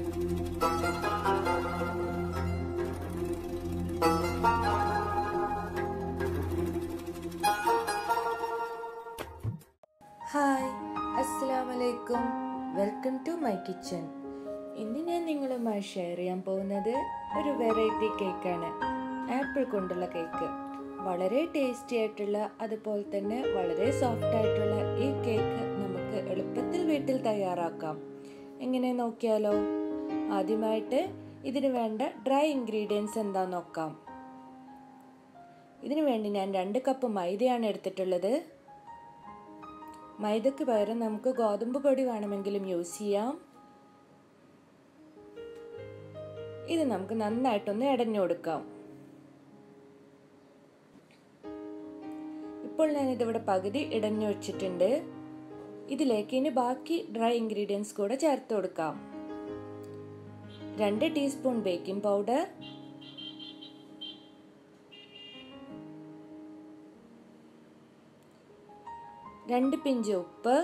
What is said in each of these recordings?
Hi അസ്സലാമലൈക്കും. Welcome to my kitchen ഇന്ന് ഞാൻ നിങ്ങളുമായി ഷെയർ ചെയ്യാൻ പോകുന്നത് ഒരു വെറൈറ്റി കേക്കാണ്. ആപ്പിൾ കൊണ്ടുള്ള കേക്ക്. വളരെ ടേസ്റ്റി ആയിട്ടുള്ള അതുപോലെ തന്നെ വളരെ സോഫ്റ്റ് ആയിട്ടുള്ള ഈ കേക്ക് നമുക്ക് എളുപ്പത്തിൽ വീട്ടിൽ തയ്യാറാക്കാം. എങ്ങനെ നോക്കിയാലോ? ആദ്യമായിട്ട് ഇതിന് വേണ്ട ഡ്രൈ ഇൻഗ്രീഡിയൻസ് എന്താ നോക്കാം. ഇതിനു വേണ്ടി ഞാൻ രണ്ട് കപ്പ് മൈദയാണ് എടുത്തിട്ടുള്ളത്. മൈദക്ക് പകരം നമുക്ക് ഗോതമ്പ് പൊടി വേണമെങ്കിലും യൂസ് ചെയ്യാം. ഇത് നമുക്ക് നന്നായിട്ടൊന്ന് ഇടഞ്ഞു കൊടുക്കാം. ഇപ്പോൾ ഞാൻ ഇതിവിടെ പകുതി ഇടഞ്ഞു വെച്ചിട്ടുണ്ട്. ഇതിലേക്ക് ഇനി ബാക്കി ഡ്രൈ ഇൻഗ്രീഡിയൻസ് കൂടെ ചേർത്ത് കൊടുക്കാം. രണ്ട് ടീസ്പൂൺ ബേക്കിംഗ് പൗഡർ. രണ്ട് പിഞ്ച് ഉപ്പ്.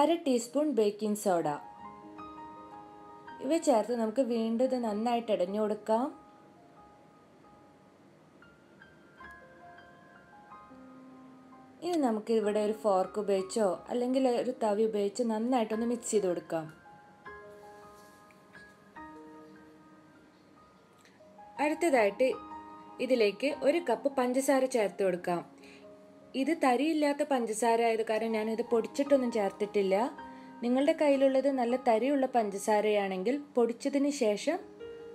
അര ടീസ്പൂൺ ബേക്കിംഗ് സോഡ. ഇവ ചേർത്ത് നമുക്ക് വീണ്ടും ഇത് നന്നായിട്ട് ഇടഞ്ഞു കൊടുക്കാം. ഇനി നമുക്ക് ഇവിടെ ഒരു ഫോർക്ക് ഉപയോഗിച്ചോ അല്ലെങ്കിൽ ഒരു തവി ഉപയോഗിച്ച് നന്നായിട്ടൊന്ന് മിക്സ് ചെയ്ത് കൊടുക്കാം. അടുത്തതായിട്ട് ഇതിലേക്ക് ഒരു കപ്പ് പഞ്ചസാര ചേർത്ത് കൊടുക്കാം. ഇത് തരിയില്ലാത്ത പഞ്ചസാര ആയത് കാരണം ഞാനിത് പൊടിച്ചിട്ടൊന്നും ചേർത്തിട്ടില്ല. നിങ്ങളുടെ കയ്യിലുള്ളത് നല്ല തരിയുള്ള പഞ്ചസാരയാണെങ്കിൽ പൊടിച്ചതിന് ശേഷം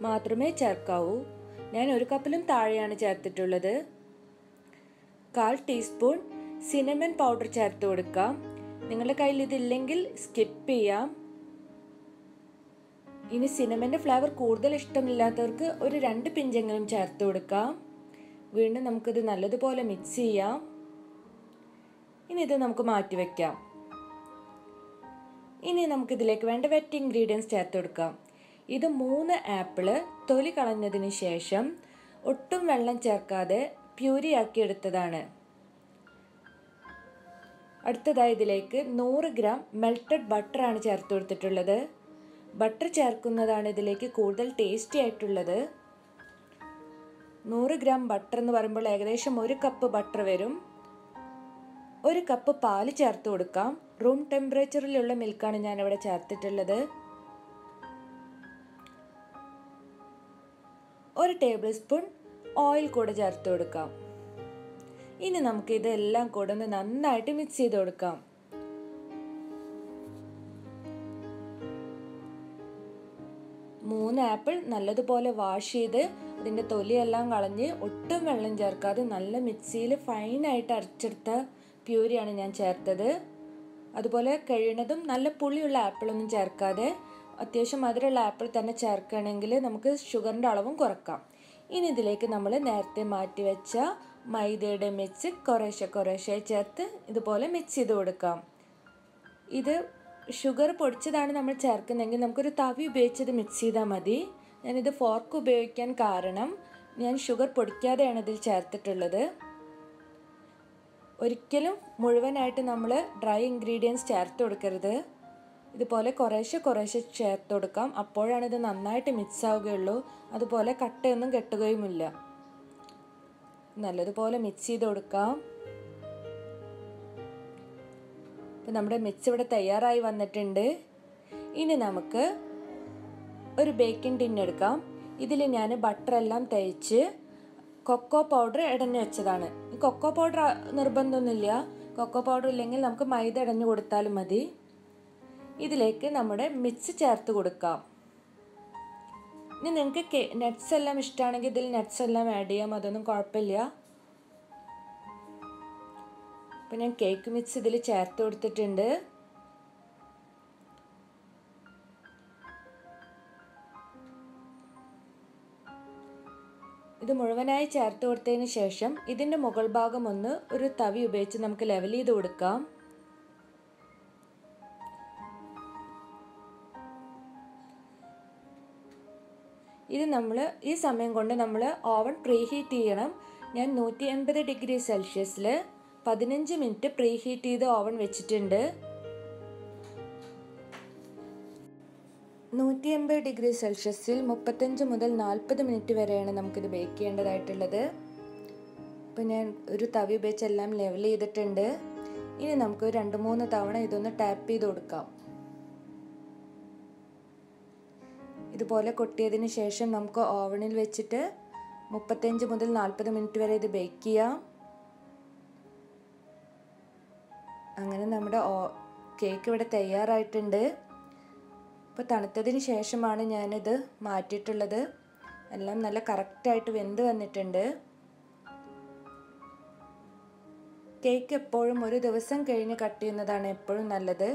മാത്രമേ ചേർക്കാവൂ. ഞാൻ ഒരു കപ്പിലും താഴെയാണ് ചേർത്തിട്ടുള്ളത്. കാൽ ടീസ്പൂൺ സിനമൻ പൗഡർ ചേർത്ത് കൊടുക്കാം. നിങ്ങളുടെ കയ്യിൽ ഇതില്ലെങ്കിൽ സ്കിപ്പ് ചെയ്യാം. ഇനി സിനമന്റെ ഫ്ലേവർ കൂടുതൽ ഇഷ്ടമില്ലാത്തവർക്ക് ഒരു രണ്ട് പിഞ്ചെങ്കിലും ചേർത്ത് കൊടുക്കാം. വീണ്ടും നമുക്കിത് നല്ലതുപോലെ മിക്സ് ചെയ്യാം. ഇനി ഇത് നമുക്ക് മാറ്റി വെക്കാം. ഇനി നമുക്കിതിലേക്ക് വേണ്ട വെറ്റ് ഇൻഗ്രീഡിയൻസ് ചേർത്ത് കൊടുക്കാം. ഇത് മൂന്ന് ആപ്പിൾ തൊലി കളഞ്ഞതിന് ശേഷം ഒട്ടും വെള്ളം ചേർക്കാതെ പ്യൂരിയാക്കി എടുത്തതാണ്. അടുത്തതായി ഇതിലേക്ക് നൂറ് ഗ്രാം മെൽറ്റഡ് ബട്ടറാണ് ചേർത്ത് കൊടുത്തിട്ടുള്ളത്. ബട്ടർ ചേർക്കുന്നതാണ് ഇതിലേക്ക് കൂടുതൽ ടേസ്റ്റി ആയിട്ടുള്ളത്. നൂറ് ഗ്രാം ബട്ടർ എന്ന് പറയുമ്പോൾ ഏകദേശം ഒരു കപ്പ് ബട്ടർ വരും. ഒരു കപ്പ് പാൽ ചേർത്ത് കൊടുക്കാം. റൂം ടെമ്പറേച്ചറിലുള്ള മിൽക്കാണ് ഞാനിവിടെ ചേർത്തിട്ടുള്ളത്. ഒരു ടേബിൾ സ്പൂൺ ഓയിൽ കൂടെ ചേർത്ത് കൊടുക്കാം. ഇനി നമുക്ക് ഇതെല്ലാം കൂടെ ഒന്ന് നന്നായിട്ട് മിക്സ് ചെയ്ത് കൊടുക്കാം. മൂന്ന് ആപ്പിൾ നല്ലതുപോലെ വാഷ് ചെയ്ത് അതിന്റെ തൊലിയെല്ലാം കളഞ്ഞ് ഒട്ടും വെള്ളം ചേർക്കാതെ നല്ല മിക്സിയിൽ ഫൈനായിട്ട് അരച്ചെടുത്ത പ്യൂരിയാണ് ഞാൻ ചേർത്തത്. അതുപോലെ കഴിയണതും നല്ല പുളിയുള്ള ആപ്പിളൊന്നും ചേർക്കാതെ അത്യാവശ്യം മധുരമുള്ള ആപ്പിൾ തന്നെ ചേർക്കുകയാണെങ്കിൽ നമുക്ക് ഷുഗറിന്റെ അളവും കുറക്കാം. ഇനി ഇതിലേക്ക് നമ്മൾ നേരത്തെ മാറ്റി വെച്ച മൈദയുടെ മിക്സ് കുറേശ്ശെ കുറേശ്ശെ ചേർത്ത് ഇതുപോലെ മിക്സ് ചെയ്ത് കൊടുക്കാം. ഇത് ഷുഗർ പൊടിച്ചതാണ് നമ്മൾ ചേർക്കുന്നതെങ്കിൽ നമുക്കൊരു തവി ഉപയോഗിച്ചത് മിക്സ് ചെയ്താൽ മതി. ഞാനിത് ഫോർക്ക് ഉപയോഗിക്കാൻ കാരണം ഞാൻ ഷുഗർ പൊടിക്കാതെയാണ് ഇതിൽ ചേർത്തിട്ടുള്ളത്. ഒരിക്കലും മുഴുവനായിട്ട് നമ്മൾ ഡ്രൈ ഇൻഗ്രീഡിയൻസ് ചേർത്ത് കൊടുക്കരുത്. ഇതുപോലെ കുറേശ്ശെ കുറേശ്ശെ ചേർത്ത് കൊടുക്കാം. അപ്പോഴാണ് ഇത് നന്നായിട്ട് മിക്സ് ആവുകയുള്ളൂ. അതുപോലെ കട്ടയൊന്നും കെട്ടുകയുമില്ല. നല്ലതുപോലെ മിക്സ് ചെയ്ത് കൊടുക്കാം. ഇപ്പം നമ്മുടെ മിക്സ് ഇവിടെ തയ്യാറായി വന്നിട്ടുണ്ട്. ഇനി നമുക്ക് ഒരു ബേക്കിംഗ് ടിൻ എടുക്കാം. ഇതിൽ ഞാൻ ബട്ടറെല്ലാം തേച്ച് കൊക്കോ പൗഡർ ഇടഞ്ഞു വെച്ചതാണ്. കൊക്കോ പൗഡർ നിർബന്ധമൊന്നുമില്ല. കൊക്കോ പൗഡർ ഇല്ലെങ്കിൽ നമുക്ക് മൈദ ഇടഞ്ഞു കൊടുത്താലും മതി. ഇതിലേക്ക് നമ്മുടെ മിക്സ് ചേർത്ത് കൊടുക്കാം. ഇനി നിങ്ങൾക്ക് നട്ട്സ് എല്ലാം ഇഷ്ടമാണെങ്കിൽ ഇതിൽ നട്ട്സ് എല്ലാം ആഡ് ചെയ്യാം. അതൊന്നും കുഴപ്പമില്ല. അപ്പം ഞാൻ കേക്ക് മിക്സ് ഇതിൽ ചേർത്ത് കൊടുത്തിട്ടുണ്ട്. ഇത് മുഴുവനായി ചേർത്ത് കൊടുത്തതിന് ശേഷം ഇതിന്റെ മുകൾ ഭാഗം ഒന്ന് ഒരു തവി ഉപയോഗിച്ച് നമുക്ക് ലെവൽ ചെയ്ത് കൊടുക്കാം. ഇത് നമ്മൾ ഈ സമയം കൊണ്ട് നമ്മൾ ഓവൻ പ്രീഹീറ്റ് ചെയ്യണം. ഞാൻ നൂറ്റി എൺപത് ഡിഗ്രി സെൽഷ്യസിൽ പതിനഞ്ച് മിനിറ്റ് പ്രീ ഹീറ്റ് ചെയ്ത് ഓവൻ വെച്ചിട്ടുണ്ട്. നൂറ്റി എൺപത് ഡിഗ്രി സെൽഷ്യസിൽ മുപ്പത്തഞ്ച് മുതൽ നാൽപ്പത് മിനിറ്റ് വരെയാണ് നമുക്കിത് ബേക്ക് ചെയ്യേണ്ടതായിട്ടുള്ളത്. അപ്പോൾ ഞാൻ ഒരു തവി ഉപയോഗിച്ച് എല്ലാം ലെവൽ ചെയ്തിട്ടുണ്ട്. ഇനി നമുക്ക് രണ്ട് മൂന്ന് തവണ ഇതൊന്ന് ടാപ്പ് ചെയ്ത് കൊടുക്കാം. ഇതുപോലെ കൊട്ടിയതിന് ശേഷം നമുക്ക് ഓവണിൽ വെച്ചിട്ട് മുപ്പത്തഞ്ച് മുതൽ നാൽപ്പത് മിനിറ്റ് വരെ ഇത് ബേക്ക് ചെയ്യാം. അങ്ങനെ നമ്മുടെ ഓ കേക്ക് ഇവിടെ തയ്യാറായിട്ടുണ്ട്. ഇപ്പോൾ തണുത്തതിന് ശേഷമാണ് ഞാനിത് മാറ്റിയിട്ടുള്ളത്. എല്ലാം നല്ല കറക്റ്റായിട്ട് വെന്ത് വന്നിട്ടുണ്ട്. കേക്ക് എപ്പോഴും ഒരു ദിവസം കഴിഞ്ഞ് കട്ട് ചെയ്യുന്നതാണ് എപ്പോഴും നല്ലത്.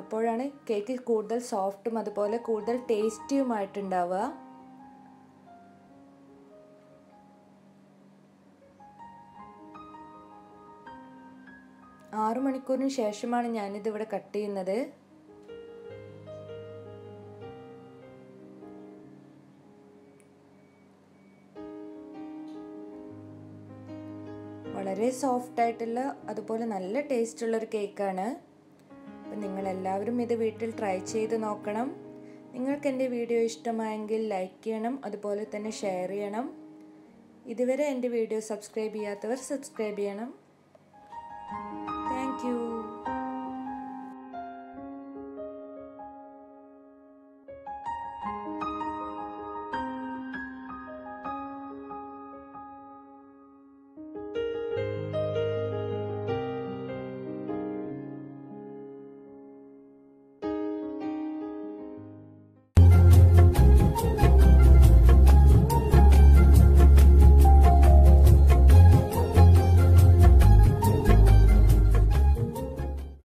അപ്പോഴാണ് കേക്ക് കൂടുതൽ സോഫ്റ്റും അതുപോലെ കൂടുതൽ ടേസ്റ്റിയുമായിട്ടുണ്ടാവുക ആറു മണിക്കൂറിന് ശേഷമാണ് ഞാനിത് ഇവിടെ കട്ട് ചെയ്യുന്നത്. വളരെ സോഫ്റ്റ് ആയിട്ടുള്ള അതുപോലെ നല്ല ടേസ്റ്റ് ഒരു കേക്കാണ് അപ്പം നിങ്ങളെല്ലാവരും ഇത് വീട്ടിൽ ട്രൈ ചെയ്ത് നോക്കണം. നിങ്ങൾക്ക് എന്റെ വീഡിയോ ഇഷ്ടമായെങ്കിൽ ലൈക്ക് ചെയ്യണം അതുപോലെ തന്നെ ഷെയർ ചെയ്യണം. ഇതുവരെ എന്റെ വീഡിയോ സബ്സ്ക്രൈബ് ചെയ്യാത്തവർ സബ്സ്ക്രൈബ് ചെയ്യണം. Thank you.